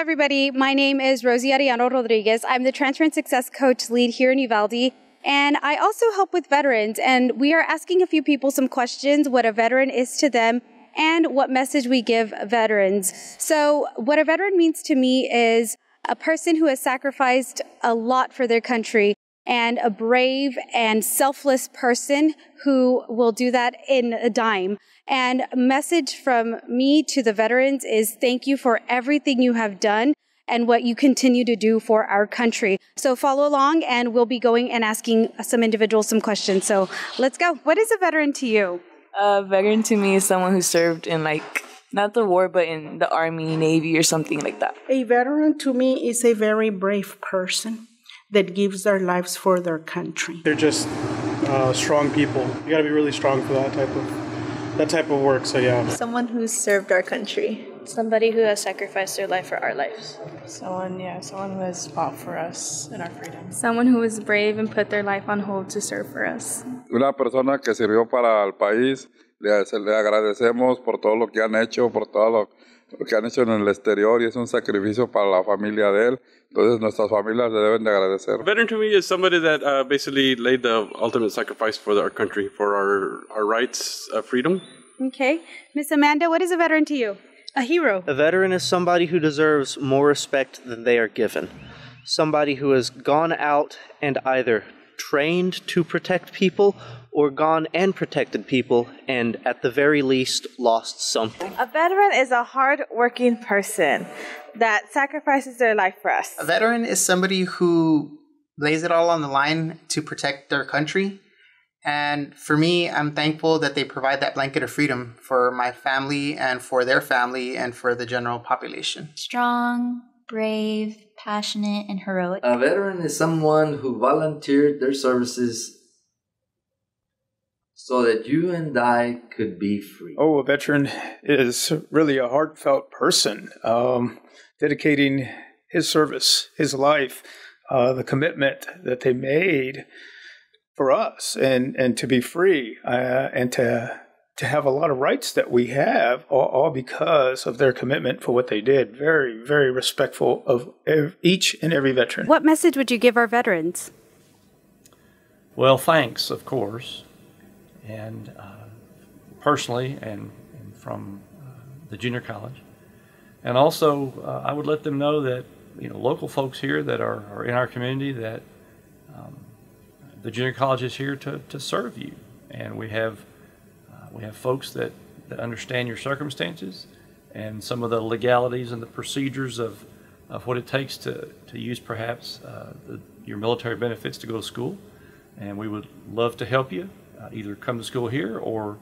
everybody. My name is Rosie Arellano Rodriguez. I'm the Transfer and Success Coach lead here in Uvalde. And I also help with veterans. And we are asking a few people some questions what a veteran is to them and what message we give veterans. So, what a veteran means to me is a person who has sacrificed a lot for their country and a brave and selfless person who will do that in a dime. And a message from me to the veterans is thank you for everything you have done and what you continue to do for our country. So follow along and we'll be going and asking some individuals some questions. So let's go. What is a veteran to you? A veteran to me is someone who served in like not the war, but in the army, navy, or something like that. A veteran to me is a very brave person that gives their lives for their country. They're just uh, strong people. You got to be really strong for that type of that type of work. So yeah. Someone who's served our country. Somebody who has sacrificed their life for our lives. Someone, yeah, someone who has fought for us and our freedom. Someone who was brave and put their life on hold to serve for us. Una persona que sirvió para el país. Le, le agradecemos por todo lo que han hecho, por todo lo, lo que han hecho en el exterior y es un sacrificio para la familia de él. Entonces nuestras familias le deben de agradecer. A veteran to me is somebody that uh, basically laid the ultimate sacrifice for our country, for our, our rights, uh, freedom. Okay. Miss Amanda, what is a veteran to you? A hero. A veteran is somebody who deserves more respect than they are given. Somebody who has gone out and either trained to protect people or gone and protected people and at the very least lost something. A veteran is a hard-working person that sacrifices their life for us. A veteran is somebody who lays it all on the line to protect their country. And for me, I'm thankful that they provide that blanket of freedom for my family and for their family and for the general population. Strong, brave, passionate, and heroic. A veteran is someone who volunteered their services so that you and I could be free. Oh, a veteran is really a heartfelt person, um, dedicating his service, his life, uh, the commitment that they made for us, and and to be free, uh, and to to have a lot of rights that we have, all, all, because of their commitment for what they did. Very, very respectful of ev- each and every veteran. What message would you give our veterans? Well, thanks, of course and uh, personally and, and from uh, the junior college. And also, uh, I would let them know that you know local folks here that are, are in our community that um, the junior college is here to, to serve you, and we have uh, we have folks that, that understand your circumstances and some of the legalities and the procedures of, of what it takes to, to use perhaps uh, the, your military benefits to go to school. And we would love to help you uh, either come to school here or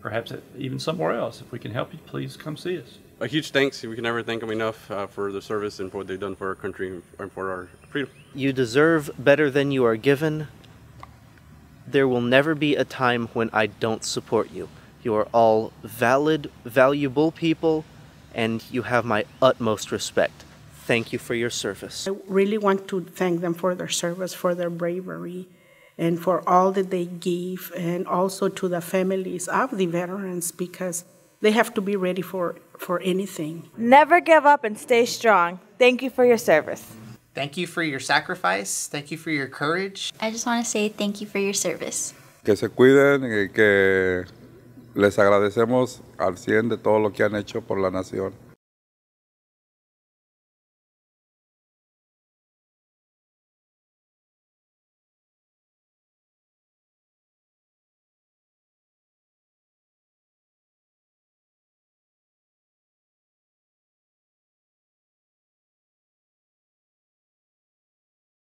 perhaps even somewhere else. If we can help you, please come see us. A huge thanks. We can never thank them enough uh, for the service and for what they've done for our country and for our freedom. You deserve better than you are given. There will never be a time when I don't support you. You are all valid, valuable people, and you have my utmost respect. Thank you for your service. I really want to thank them for their service, for their bravery and for all that they give, and also to the families of the veterans because they have to be ready for, for anything. Never give up and stay strong. Thank you for your service. Thank you for your sacrifice. Thank you for your courage. I just want to say thank you for your service. Que se cuiden y que les agradecemos al 100 de todo lo que han hecho por la nación.